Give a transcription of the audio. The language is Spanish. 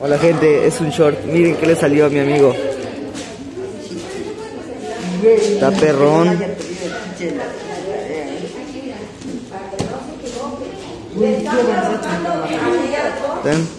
Hola gente, es un short. Miren qué le salió a mi amigo. Está perrón. ¿Ven?